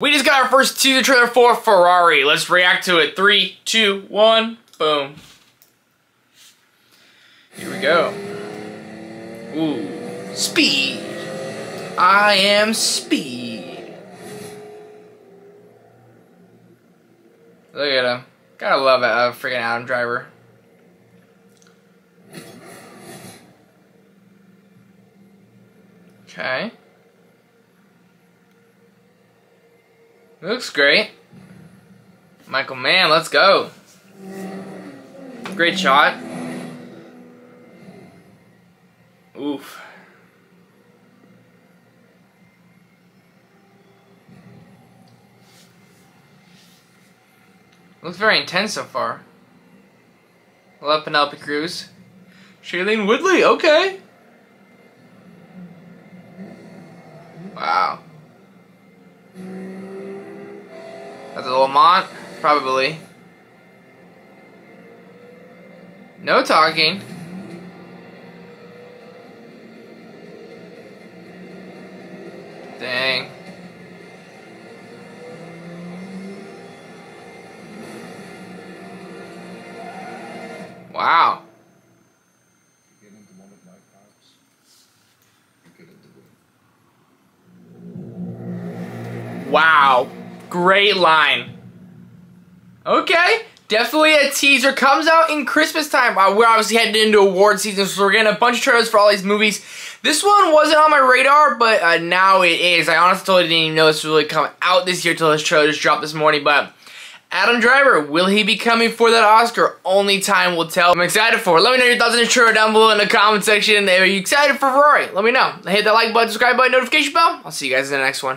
We just got our first teaser trailer for Ferrari. Let's react to it. Three, two, one, boom. Here we go. Ooh, speed. I am speed. Look at him. Gotta love it, uh, freaking Adam Driver. Okay. Looks great. Michael Mann, let's go. Great shot. Oof. Looks very intense so far. Love Penelope Cruz. Shailene Woodley, okay. Wow. That's a Lamont? Probably. No talking. Dang. Wow. Wow. Great line. Okay. Definitely a teaser. Comes out in Christmas time. Uh, we're obviously heading into award season, so we're getting a bunch of trailers for all these movies. This one wasn't on my radar, but uh, now it is. I honestly totally didn't even know this would really come out this year until this trailer just dropped this morning, but... Adam Driver, will he be coming for that Oscar? Only time will tell. I'm excited for it. Let me know your thoughts on the trailer down below in the comment section. Are you excited for Ferrari? Let me know. Hit that like button, subscribe button, notification bell. I'll see you guys in the next one.